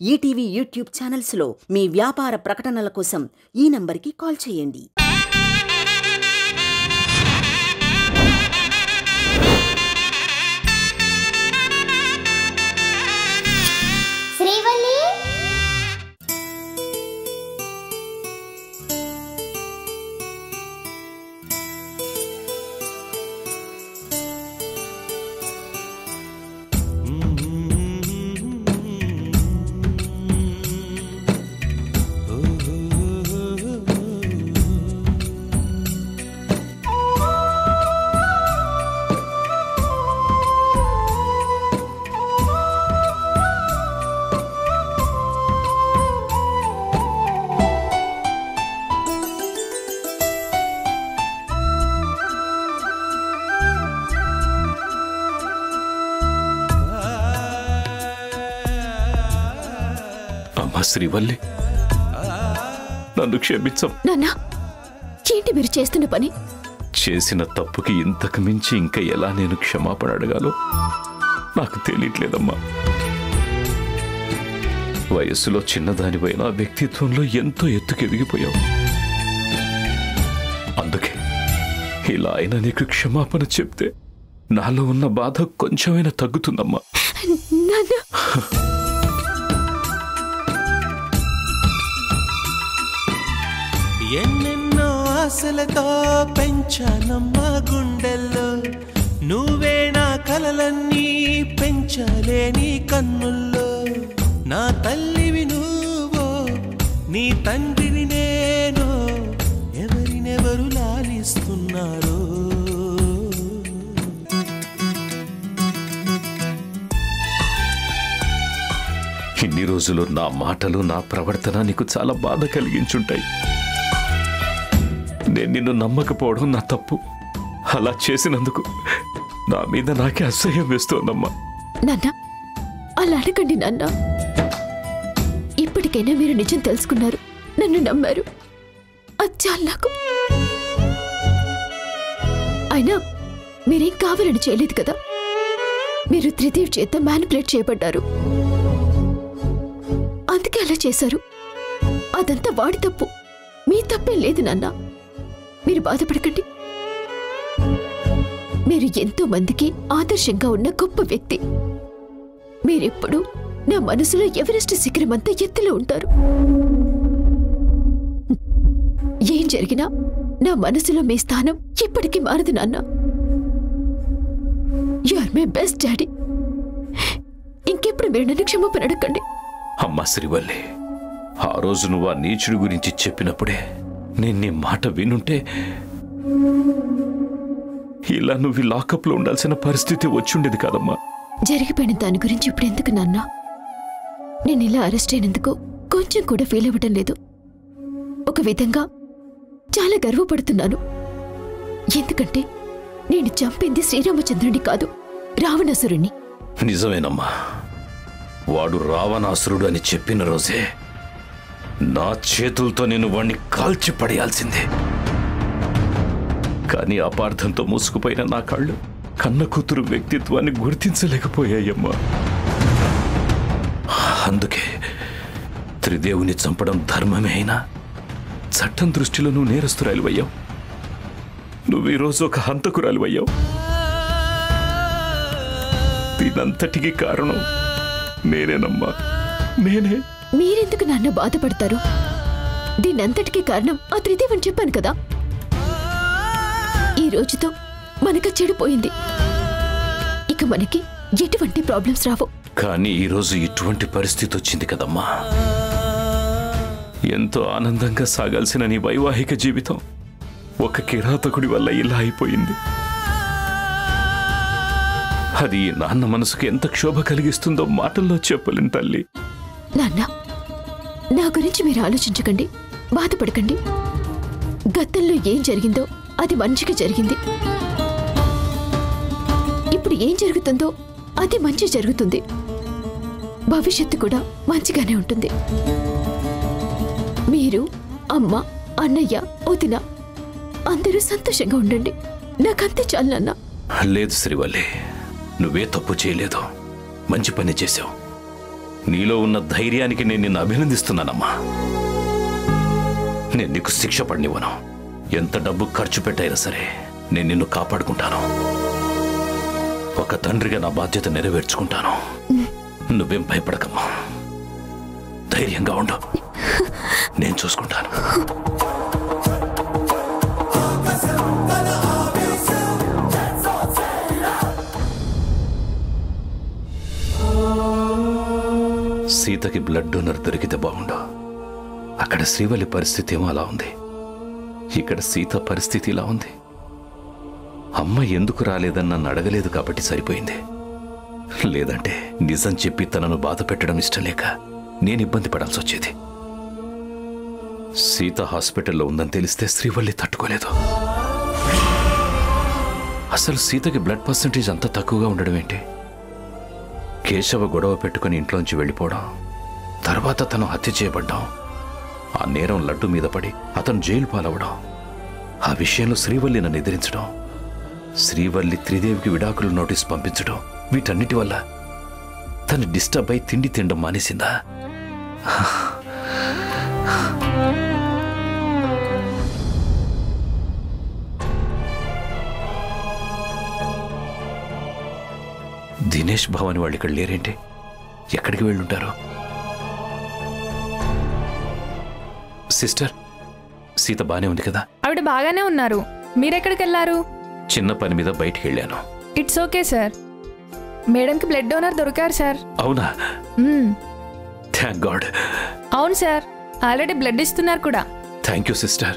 ETV YouTube ఛానల్స్లో మీ వ్యాపార ప్రకటనల కోసం ఈ నంబర్కి కాల్ చేయండి. శ్రీవల్లి. నన్ను క్షమించం. నాన్న ఏంటి మీరు చేస్తున్న పని? చేసిన తప్పుకి ఇంతకు మించి ఇంకా ఎలా నేను క్షమాపణ అడగాలో నాకు తెలియట్లేదమ్మా. వయస్సులో చిన్నదానిపైన వ్యక్తిత్వంలో ఎంతో ఎత్తుకు ఎదిగిపోయావు. అందుకే ఇలా అయినా నీకు క్షమాపణ చెప్తే నాలో ఉన్న బాధ కొంచెమైనా తగ్గుతుందమ్మా. ఎన్నెన్నో ఆశలతో పెంచానమ్మా గుండెల్లో. నువ్వే నా కలలన్నీ పెంచలేని కన్నుల్లో. నా తల్లివి నువ్వో నీ తండ్రిని నేను ఎవరినెవరు లాలిస్తున్నారో. ఇన్ని రోజులు నా మాటలు నా ప్రవర్తన నీకు చాలా బాధ కలిగించుంటాయి. నేను నిన్ను నమ్మకపోవడం నా తప్పు. అలా చేసినందుకు నా మీద నాకే అసహ్యం వేస్తోందమ్మా. నాన్న అలా అడగండి నాన్న. ఇప్పటికైనా మీరు నిజం తెలుసుకున్నారు. నన్ను నమ్మారు. అది నాకు. అయినా మీరేం కావాలని చేయలేదు కదా? మీరు త్రిదేవ్ చేత మ్యానిపులేట్ చేయబడ్డారు. అందుకే అలా చేశారు. అదంతా వాడి తప్పు. మీ తప్పేం లేదు నాన్నా. మీరు బాధపడకండి. మీరు ఎంతో మందికి ఆదర్శంగా ఉన్న గొప్ప వ్యక్తి. మీరెప్పుడు నా మనసులో ఎవరెస్ట్ శిఖరం అంతా ఎత్తులో ఉంటారు. ఏం జరిగినా నా మనసులో మీ స్థానం ఇప్పటికీ మారదు నాన్న. You are my best daddy ఇంకెప్పుడు మీరు నన్ను క్షమాపణ అడగండి అమ్మా శ్రీవల్లి ఆ రోజు నువ్వు ఆ నీచుడి గురించి చెప్పినప్పుడే నేను నీ మాట వినుంటే ఇలా నువ్వు లాకప్లో ఉండాల్సిన పరిస్థితి వచ్చుండేది కాదమ్మా. జరిగిపోయిన దాని గురించి ఇప్పుడు ఎందుకు నాన్న? నేను ఇలా అరెస్ట్ అయినందుకు కొంచెం కూడా ఫీల్ అవ్వటం లేదు. ఒక విధంగా చాలా గర్వపడుతున్నాను. ఎందుకంటే నేను చంపింది శ్రీరామచంద్రుని కాదు రావణాసురుణ్ణి. నిజమేనమ్మా. వాడు రావణాసురుడు అని చెప్పిన రోజే నా చేతులతో నేను వాణ్ణి కాల్చి పడేయాల్సిందే. కానీ అపార్థంతో మూసుకుపోయిన నా కళ్ళు కన్న కూతురు వ్యక్తిత్వాన్ని గుర్తించలేకపోయాయమ్మా. అందుకే త్రిదేవుని చంపడం ధర్మమే అయినా చట్టం దృష్టిలో నువ్వు నేరస్తురాలివయ్యావు నువ్వు ఈరోజు ఒక హంతకురాలివయ్యావు దీనంతటికి కారణం నేనేనమ్మా. నేనే. మీరెందుకు నాన్న బాధపడతారు? దీనంతటికీ కారణం ఆ త్రిదేవని చెప్పాను కదా. ఈ రోజుతో మనక చెడిపోయింది. ఇక మనకి ఎటువంటి ప్రాబ్లమ్స్ రావు. కానీ ఈరోజు ఇటువంటి పరిస్థితి వచ్చింది కదమ్మా. ఎంతో ఆనందంగా సాగాల్సిన నీ వైవాహిక జీవితం ఒక కిరాతకుడి వల్ల ఇలా అయిపోయింది. అది నాన్న మనసుకు ఎంత క్షోభ కలిగిస్తుందో మాటల్లో చెప్పలేను తల్లి. నాన్న నా గురించి మీరు ఆలోచించకండి బాధపడకండి. గతంలో ఏం జరిగిందో అది మంచిగా జరిగింది. ఇప్పుడు ఏం జరుగుతుందో అది మంచి జరుగుతుంది. భవిష్యత్తు కూడా మంచిగానే ఉంటుంది. మీరు అమ్మ అన్నయ్య వదిన అందరూ సంతోషంగా ఉండండి. నాకంతే చాలు నాన్న. లేదు శ్రీవల్లి నువ్వే తప్పు చేయలేదు. మంచి పని చేసావు నీలో ఉన్న ధైర్యానికి నేను నిన్ను అభినందిస్తున్నానమ్మా. నేను నీకు శిక్ష పడినివ్వను. ఎంత డబ్బు ఖర్చు పెట్టైనా సరే నేను నిన్ను కాపాడుకుంటాను. ఒక తండ్రిగా నా బాధ్యత నెరవేర్చుకుంటాను. నువ్వేం భయపడకమ్మా. ధైర్యంగా ఉండు. నేను చూసుకుంటాను. సీతకి బ్లడ్ డోనర్ దొరికితే బాగుండు. అక్కడ శ్రీవల్లి పరిస్థితి ఏమో అలా ఉంది. ఇక్కడ సీత పరిస్థితి ఇలా ఉంది. అమ్మ ఎందుకు రాలేదని నన్ను అడగలేదు కాబట్టి సరిపోయింది. లేదంటే నిజం చెప్పి తనను బాధ పెట్టడం ఇష్టం లేక నేను ఇబ్బంది పడాల్సి వచ్చేది. సీత హాస్పిటల్లో ఉందని తెలిస్తే శ్రీవల్లి తట్టుకోలేదు. అసలు సీతకి బ్లడ్ పర్సంటేజ్ అంత తక్కువగా ఉండడం ఏంటి? కేశవ గొడవ పెట్టుకుని ఇంట్లోంచి వెళ్ళిపోవడం తర్వాత తను హత్య చేయబడ్డాం ఆ నేరం లడ్డు మీద పడి అతను జైలు పాలవడం ఆ విషయంలో శ్రీవల్లి నన్ను ఎదిరించడం శ్రీవల్లి త్రిదేవికి విడాకులు నోటీస్ పంపించడం వీటన్నిటి వల్ల తను డిస్టర్బ్ అయి తిండి తినడం మానేసిందా? దినేష్ భవాని వాళ్ళు ఇక్కడ లేరేంటి? ఎక్కడికి వెళ్ళుంటారు? సిస్టర్ సీత బానే ఉంది కదా? ఆవిడ బాగానే ఉన్నారు. మీరెక్కడికి వెళ్ళారు చిన్న పని మీద బయటికి వెళ్ళాను ఇట్స్ ఓకే సార్. మేడంకి బ్లడ్ డోనర్ దొరికారు సార్. అవునా. Thank God. అవును సార్. ఆల్రెడీ బ్లడ్ ఇస్తున్నారు కూడా. Thank you sister.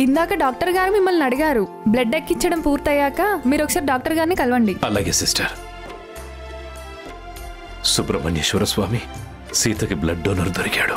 ఇందాక డాక్టర్ గారు మిమ్మల్ని అడిగారు. బ్లడ్ ఎక్కించడం పూర్తయ్యాక మీరు ఒకసారి డాక్టర్ గారిని కలవండి. అలాగే సిస్టర్. సుబ్రహ్మణ్యేశ్వర స్వామి సీతకి బ్లడ్ డోనర్ దొరికాడు.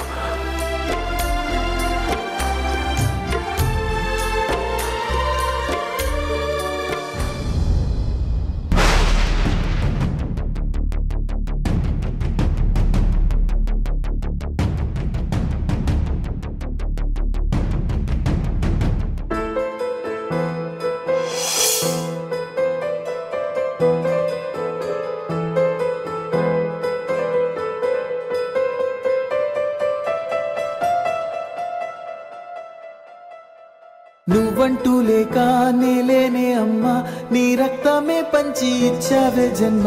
నువ్వంటూ లేక నేలేనే అమ్మా. నీ రక్తమే పంచి ఇచ్చావే జన్మ.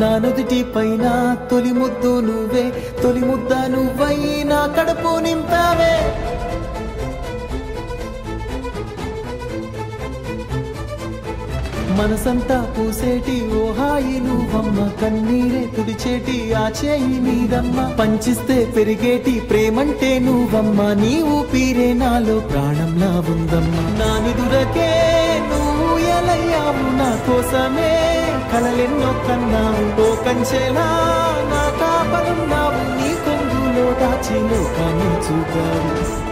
నా నుదుటి పైన తొలి ముద్దు నువ్వే. తొలి ముద్ద నువ్వై నా కడుపు నింపావే. మనసంతా పూసేటి ఓ హాయి నువ్వమ్మ. కన్నీరే తుడిచేటి ఆ చేయి నీదమ్మ. పంచిస్తే పెరిగేటి ప్రేమంటే నువ్వమ్మ. నీ ఊపిరే నాలో ప్రాణంలా ఉందమ్మ. నానిదురకే నువ్వు ఎలయ్యావు. నా కోసమే కలలెన్నో కన్నావు. ఓ కంచెలా నా కాపలున్నావు. నీ కొంగులో దాచి లోకాన్ని చూపావు.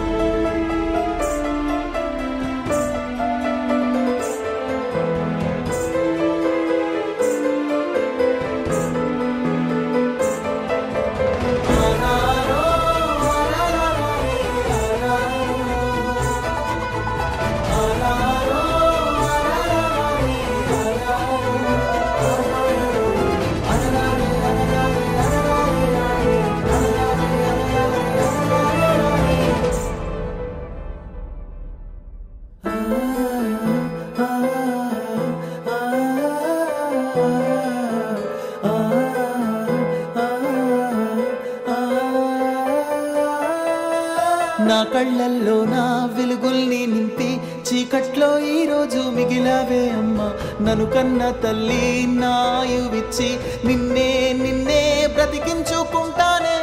వెలుగుల్ని నింపి చీకట్లో ఈ రోజు మిగిలావే అమ్మ. నన్ను కన్న తల్లి నాయువిచ్చి నిన్నే నిన్నే బ్రతికించుకుంటానే.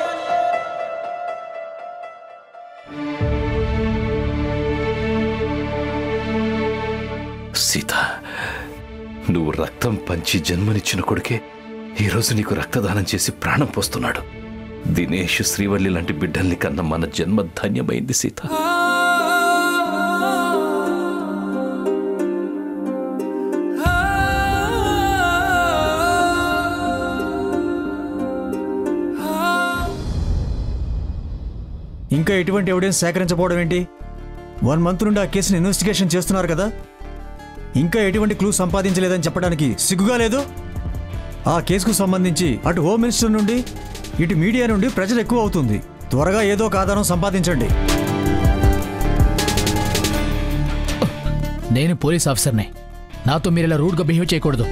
సీత నువ్వు రక్తం పంచి జన్మనిచ్చిన కొడుకే ఈరోజు నీకు రక్తదానం చేసి ప్రాణం పోస్తున్నాడు. దినేష్ శ్రీవల్లి లాంటి బిడ్డల్ని కన్న మన జన్మ ధన్యమైంది సీత. ఇంకా ఎటువంటి ఎవిడెన్స్ సేకరించబోవడం ఏంటి? వన్ మంత్ నుండి ఆ కేసుని ఇన్వెస్టిగేషన్ చేస్తున్నారు కదా? ఇంకా ఎటువంటి క్లూ సంపాదించలేదని చెప్పడానికి సిగ్గుగా లేదు? ఆ కేసుకు సంబంధించి అటు హోమ్ మినిస్టర్ నుండి ఇటు మీడియా నుండి ప్రజలు ఎక్కువ అవుతుంది. త్వరగా ఏదో ఒక ఆధారం సంపాదించండి. నేను పోలీస్ ఆఫీసర్నే. నాతో మీరు ఇలా రూడ్గా బిహేవ్ చేయకూడదు.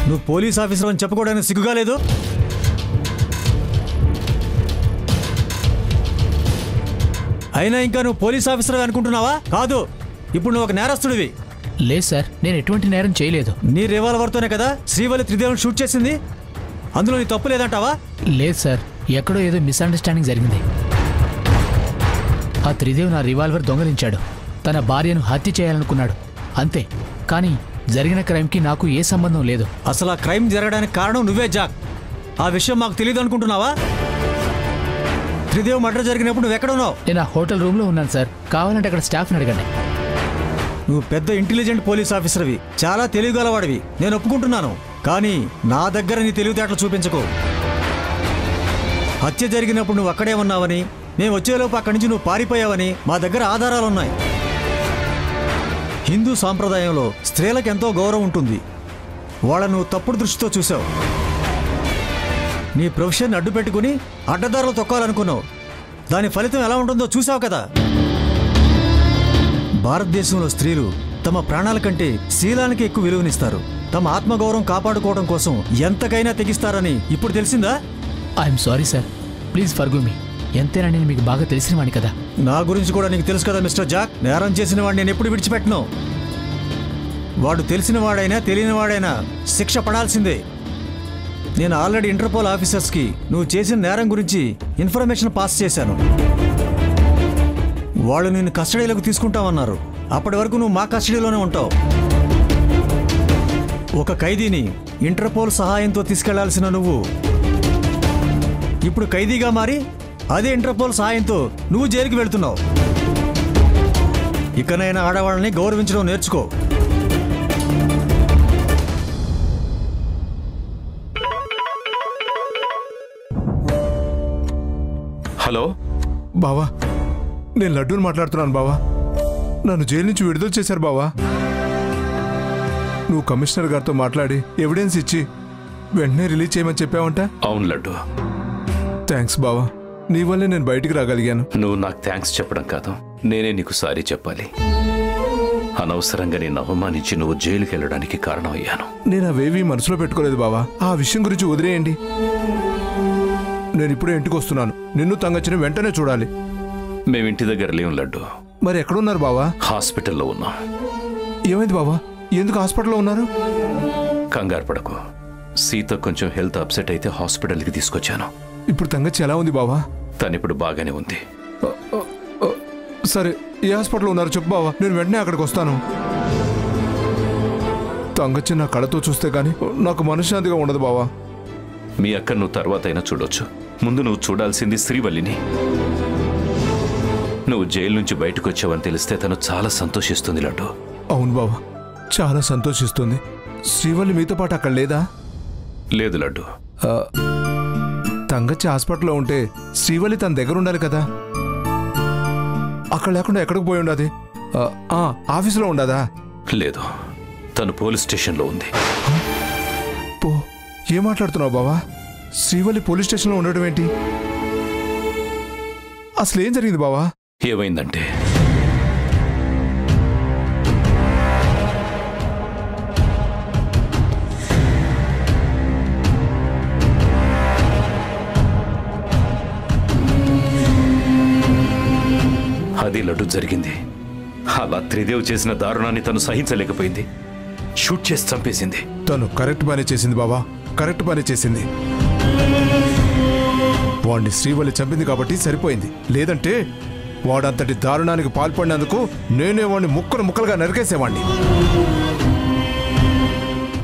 నువ్వు పోలీస్ ఆఫీసర్ అని చెప్పుకోవడానికి సిగ్గుగా లేదు? అయినా ఇంకా నువ్వు పోలీస్ ఆఫీసర్ అనుకుంటున్నావా? కాదు. ఇప్పుడు నువ్వు ఒక నేరస్తుడివి. లేదు సార్ నేను ఎటువంటి నేరం చేయలేదు. నీ రివాల్వర్తోనే కదా శ్రీవల్లి త్రిదేవుని షూట్ చేసింది? అందులో నీ తప్పు లేదంటావా? లేదు సార్ ఎక్కడో ఏదో మిస్అండర్స్టాండింగ్ జరిగింది. ఆ త్రిదేవ్ నా రివాల్వర్ దొంగలించాడు. తన భార్యను హత్య చేయాలనుకున్నాడు. అంతే. కానీ జరిగిన క్రైమ్కి నాకు ఏ సంబంధం లేదు. అసలు ఆ క్రైమ్ జరగడానికి కారణం నువ్వే జాక్. ఆ విషయం మాకు తెలియదు అనుకుంటున్నావా త్రిదేవ్ మర్డర్ జరిగినప్పుడు నువ్వు ఎక్కడ ఉన్నావు? నేను ఆ హోటల్ రూమ్లో ఉన్నాను సార్. కావాలంటే అక్కడ స్టాఫ్ని అడగండి. నువ్వు పెద్ద ఇంటెలిజెంట్ పోలీస్ ఆఫీసర్వి. చాలా తెలివిగలవాడివి. నేను ఒప్పుకుంటున్నాను. కానీ నా దగ్గర నీ తెలివితేటలు చూపించకు. హత్య జరిగినప్పుడు నువ్వు అక్కడే ఉన్నావని మేము వచ్చేలోపు అక్కడి నుంచి నువ్వు పారిపోయావని మా దగ్గర ఆధారాలున్నాయి. హిందూ సాంప్రదాయంలో స్త్రీలకు ఎంతో గౌరవం ఉంటుంది. వాళ్ళను నువ్వు తప్పుడు దృష్టితో చూసావు. నీ ప్రొఫెషన్ అడ్డు పెట్టుకుని అడ్డదారులు తొక్కాలనుకున్నావు. దాని ఫలితం ఎలా ఉంటుందో చూసావు కదా. భారతదేశంలో స్త్రీలు తమ ప్రాణాల కంటే శీలానికి ఎక్కువ విలువనిస్తారు. తమ ఆత్మగౌరవం కాపాడుకోవడం కోసం ఎంతకైనా తెగిస్తారని ఇప్పుడు తెలిసిందా? I'm sorry sir. Please forgive me. ఎంతైనా నేను మీకు బాగా తెలిసిన వాడిని కదా. నా గురించి కూడా నీకు తెలుసు కదా మిస్టర్ జాక్? నేరం చేసిన వాడిని నేను ఎప్పుడు విడిచిపెట్టను? వాడు తెలిసిన వాడైనా తెలియని వాడైనా శిక్ష పడాల్సిందే. నేను ఆల్రెడీ ఇంటర్పోల్ ఆఫీసర్స్కి నువ్వు చేసిన నేరం గురించి ఇన్ఫర్మేషన్ పాస్ చేశాను. వాళ్ళు నిన్ను కస్టడీలోకి తీసుకుంటామన్నారు. అప్పటి వరకు నువ్వు మా కస్టడీలోనే ఉంటావు. ఒక ఖైదీని ఇంటర్పోల్ సహాయంతో తీసుకెళ్ళాల్సిన నువ్వు ఇప్పుడు ఖైదీగా మారి అదే ఇంటర్పోల్ సహాయంతో నువ్వు జైలుకి వెళ్తున్నావు. ఇకనైనా ఆడవాళ్ళని గౌరవించడం నేర్చుకో. హలో? బావా నేను లడ్డూని మాట్లాడుతున్నాను బావా. నన్ను జైలు నుంచి విడుదల చేశారు బావా. నువ్వు కమిషనర్ గారితో మాట్లాడి ఎవిడెన్స్ ఇచ్చి వెంటనే రిలీజ్ చేయమని చెప్పావంట? అవును లడ్డు. థ్యాంక్స్ బావా. నీ వల్లే నేను బయటికి రాగలిగాను. నువ్వు నాకు థ్యాంక్స్ చెప్పడం కాదు. నేనే నీకు సారీ చెప్పాలి. అనవసరంగా నేను అవమానించి నువ్వు జైలుకి వెళ్ళడానికి కారణమయ్యాను. నేను అవేవీ మనసులో పెట్టుకోలేదు బావా. ఆ విషయం గురించి వదిలేయండి. నేను ఇప్పుడే ఇంటికి వస్తున్నాను. నిన్ను తంగచ్చిన వెంటనే చూడాలి. మేము ఇంటి దగ్గర లేం లడ్డు. మరి ఎక్కడున్నారు బావా? హాస్పిటల్లో ఉన్నాం. ఏమైంది బావా? ఎందుకు హాస్పిటల్లో ఉన్నారు? కంగారు పడకు. సీత కొంచెం హెల్త్ అప్సెట్ అయితే హాస్పిటల్కి తీసుకొచ్చాను. ఇప్పుడు తంగచ్చి ఎలా ఉంది బావా? తనిప్పుడు బాగానే ఉంది. సరే ఏ హాస్పిటల్లో ఉన్నారు చెప్పు బావా. నేను వెంటనే అక్కడికి వస్తాను. తంగచ్చి నా కళతో చూస్తే గానీ నాకు మనశ్శాంతిగా ఉండదు బావా. మీ అక్క నువ్వు తర్వాత అయినా చూడొచ్చు. ముందు నువ్వు చూడాల్సింది శ్రీవల్లిని. నువ్వు జైలు నుంచి బయటకు వచ్చావని తెలిస్తే తను చాలా సంతోషిస్తుంది లడ్డు. అవును బావా చాలా సంతోషిస్తుంది. శ్రీవల్లి మీతో పాటు అక్కడ లేదా? లేదు లడ్డు. తంగచ్చి హాస్పిటల్లో ఉంటే శ్రీవల్లి తన దగ్గర ఉండాలి కదా? అక్కడ లేకుండా ఎక్కడికి పోయి ఉండదు? ఆఫీసులో ఉండదా? లేదు తను పోలీస్ స్టేషన్లో ఉంది. ఏం మాట్లాడుతున్నావు బావా? శ్రీవల్లి పోలీస్ స్టేషన్లో ఉండడం ఏంటి? అసలు ఏం జరిగింది బావా? ఏమైందంటే? అది లడ్డు జరిగింది. అలా త్రిదేవ్ చేసిన దారుణాన్ని తను సహించలేకపోయింది. షూట్ చేసి చంపేసింది. తను కరెక్ట్ పని చేసింది బావా కరెక్ట్ పని చేసింది. వాణ్ణి శ్రీవల్లి చంపింది కాబట్టి సరిపోయింది. లేదంటే వాడంతటి దారుణానికి పాల్పడినందుకు నేనే వాడిని ముక్కలు ముక్కలుగా నరికేసేవాణ్ణి.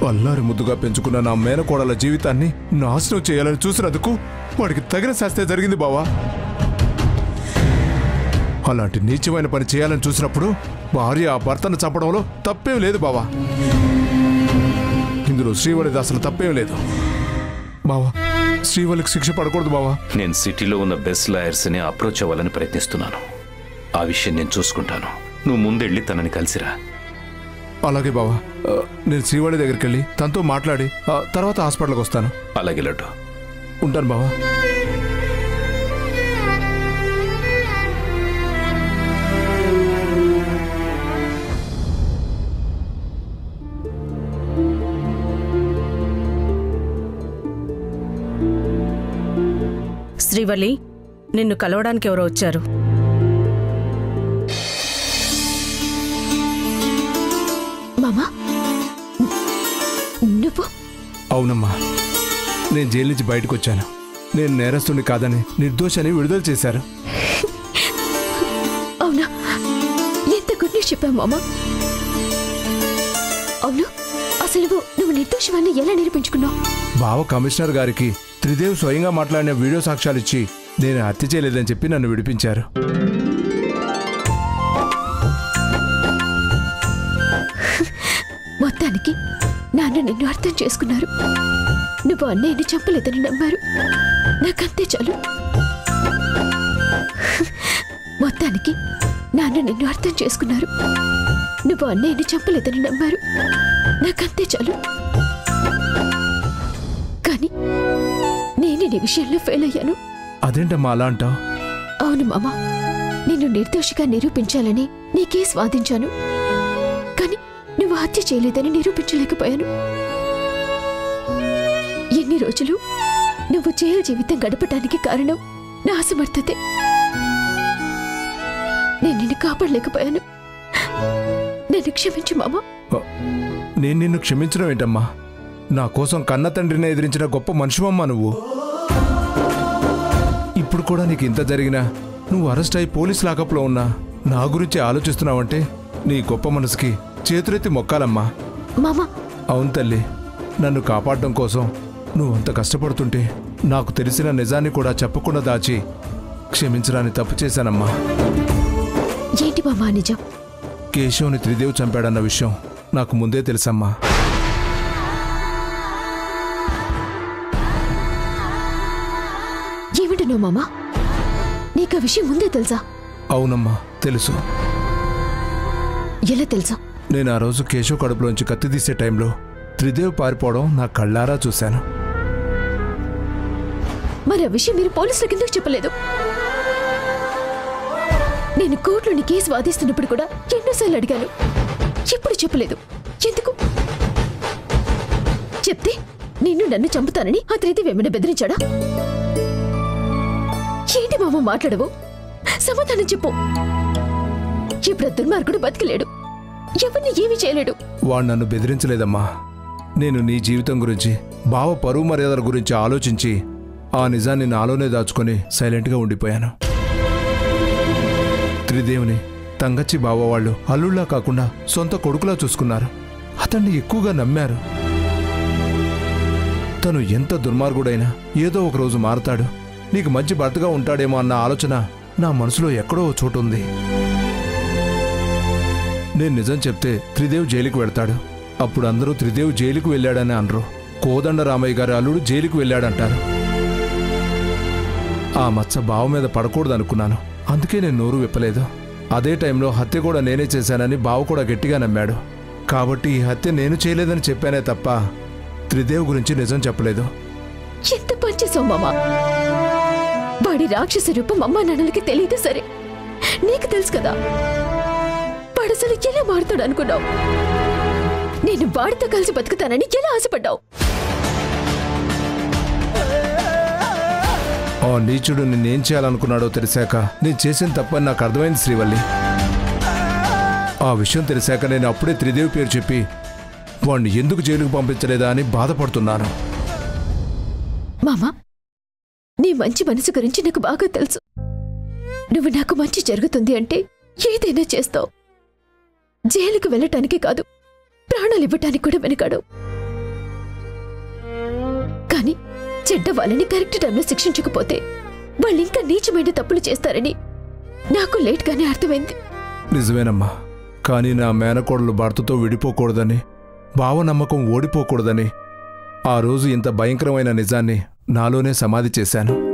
అల్లారి ముద్దుగా పెంచుకున్న నా మేనకోడల జీవితాన్ని నాశనం చేయాలని చూసినందుకు వాడికి తగిన శాస్త్ర జరిగింది బావా. అలాంటి నీచమైన పని చేయాలని చూసినప్పుడు భార్య ఆ భర్తను చంపడంలో తప్పేం లేదు బావా. ఇందులో శ్రీవల్లిది అసలు తప్పేం లేదు. బావా శ్రీవల్లికి శిక్ష పడకూడదు బావా. నేను సిటీలో ఉన్న బెస్ట్ లాయర్స్ని అప్రోచ్ అవ్వాలని ప్రయత్నిస్తున్నాను. ఆ విషయం నేను చూసుకుంటాను. నువ్వు ముందెళ్ళి తనని కలిసిరా. అలాగే బావా. నేను శ్రీవల్లి దగ్గరికి వెళ్ళి తనతో మాట్లాడి తర్వాత హాస్పిటల్కి వస్తాను. అలాగే లడ్డు. ఉంటాను బావా. శ్రీవల్లి నిన్ను కలవడానికి ఎవరో వచ్చారు. మామా నువ్వు? అవునమ్మా నేను జైలు నుంచి బయటకు వచ్చాను. నేను నేరస్తుని కాదని నిర్దోషని విడుదల చేశారు. అవునా? ఎంత గుడ్ న్యూస్ చెప్పావు మామా. అవును అసలు నువ్వు నువ్వు నిర్దోషవాన్ని ఎలా నిరూపించుకున్నావు? బావ కమిషనర్ గారికి త్రిదేవ్ స్వయంగా మాట్లాడిన వీడియో సాక్ష్యాలు ఇచ్చి నేను హత్య చేయలేదని చెప్పి నన్ను విడిపించారు. మొత్తానికి నాన్న నిన్ను అర్థం చేసుకున్నారు. నువ్వు అన్నయ్యని చంపలేదని నమ్మారు. నాకంతే చాలు. మొత్తానికి నాన్న నిన్ను అర్థం చేసుకున్నారు. నువ్వు అన్నయ్యని చంపలేదని నమ్మారు. నాకంతే చాలు. నేను నీ విషయంలో ఫెయిల్ అయ్యాను. అదేంటమ్మా అలా అంటావు? అవును మామ నిన్ను నిర్దోషిగా నిరూపించాలని నీ కేసు వాదించాను కానీ నువ్వు హత్య చేయలేదని నిరూపించలేకపోయాను. ఎన్ని రోజులు నువ్వు జైలు జీవితం గడపటానికి కారణం నా అసమర్థతే. నేను నిన్ను కాపాడలేకపోయాను. నన్ను క్షమించు మామ. నేను నిన్ను క్షమించడం ఏంటమ్మా? నా కోసం కన్న తండ్రిని ఎదిరించిన గొప్ప మనుషువమ్మా నువ్వు. కూడా నీకు ఇంత జరిగినా నువ్వు అరెస్ట్ అయి పోలీస్ లాకప్లో ఉన్నా నా గురించి ఆలోచిస్తున్నావంటే నీ గొప్ప మనసుకి చేతులెత్తి మొక్కాలమ్మా. మామ. అవును తల్లి నన్ను కాపాడడం కోసం నువ్వు అంత కష్టపడుతుంటే నాకు తెలిసిన నిజాన్ని కూడా చెప్పకుండా దాచి క్షమించడాన్ని తప్పు చేశానమ్మా. ఏంటి మామ నిజం? కేశవుని త్రిదేవ్ చంపాడన్న విషయం నాకు ముందే తెలుసమ్మా. మామ? నీకు ఆ విషయం ముందే తెలుసా? అవునమ్మా తెలుసు. ఎలా తెలుసా? నేను ఆ రోజు కేశవ్ కడుపులోంచి కత్తి తీసే టైంలో త్రిదేవ్ పారిపోవడం నా కళ్ళారా చూశాను. మరి ఆ విషయం మీరు పోలీసులకు ఎందుకు చెప్పలేదు. నేను కోర్టులోని కేసు వాదిస్తున్నప్పుడు కూడా ఎన్నోసార్లు అడిగాను. ఎప్పుడు చెప్పలేదు. ఎందుకు? చెప్తే నిన్ను నన్ను చంపుతానని ఆ త్రిదేవి ఏమైనా బెదిరించాడా? నువ్వు మాట్లాడవు. సమాధానం చెప్పు. ఇప్పుడు దుర్మార్గుడు బతికలేడు. ఎవరిని ఏమీ చేయలేడు. వాడు నన్ను బెదిరించలేదమ్మా. నేను నీ జీవితం గురించి బావ పరువు మర్యాదల గురించి ఆలోచించి ఆ నిజాన్ని నాలోనే దాచుకొని సైలెంట్గా ఉండిపోయాను. త్రిదేవుని తంగచ్చి బావ వాళ్ళు అల్లుళ్ళా కాకుండా సొంత కొడుకులా చూసుకున్నారు. అతన్ని ఎక్కువగా నమ్మారు. తను ఎంత దుర్మార్గుడైనా ఏదో ఒకరోజు మారతాడు. నీకు మంచి భర్తగా ఉంటాడేమో అన్న ఆలోచన నా మనసులో ఎక్కడో చోటుంది చోటు ఉంది. నేను నిజం చెప్తే త్రిదేవ్ జైలుకు వెళ్తాడు. అప్పుడు అందరూ త్రిదేవ్ జైలుకు వెళ్ళాడని అనరు. కోదండరామయ్య గారి అల్లుడు జైలుకు వెళ్ళాడంటారు. ఆ మచ్చ బావ మీద పడకూడదు అనుకున్నాను అందుకే నేను నోరు విప్పలేదు. అదే టైంలో హత్య కూడా నేనే చేశానని బావ కూడా గట్టిగా నమ్మాడు. కాబట్టి ఈ హత్య నేను చేయలేదని చెప్పానే తప్ప త్రిదేవ్ గురించి నిజం చెప్పలేదు. ఎంత పనిచేసావు మామా వాడి రాక్షస రూపం అమ్మా నాన్నలకి తెలియదు సరే. నీకు తెలుసు కదా వాడు అసలు ఎలా మారుతాడు అనుకున్నావు? నేను వాడితో కలిసి బతుకుతానని ఎలా ఆశపడ్డావు? ఆ నీచుడు నిన్నేం చేయాలనుకున్నాడో తెలిసాక నేను చేసిన తప్పని నాకు అర్థమైంది శ్రీవల్లి. ఆ విషయం తెలిసాక నేను అప్పుడే త్రిదేవి పేరు చెప్పి వాణ్ణి ఎందుకు జైలుకు పంపించలేదా అని బాధపడుతున్నాను. మామా నీ మంచి మనసు గురించి నాకు బాగా తెలుసు. నువ్వు నాకు మంచి జరుగుతుంది అంటే ఏదైనా చేస్తావు. జైలుకు వెళ్ళటానికి కాదు ప్రాణాలు ఇవ్వటానికి కూడా వెనకాడు కానీ చెడ్డ వాళ్ళని కరెక్ట్ టైంలో శిక్షించకపోతే వాళ్ళు ఇంకా నీచమైన తప్పులు చేస్తారని నాకు లేట్గానే అర్థమైంది. నిజమేనమ్మా. కానీ నా మేనకోడలు భర్తతో విడిపోకూడదని భావ నమ్మకం ఓడిపోకూడదని ఆ రోజు ఇంత భయంకరమైన నిజాన్ని నాలోనే సమాధి చేశాను.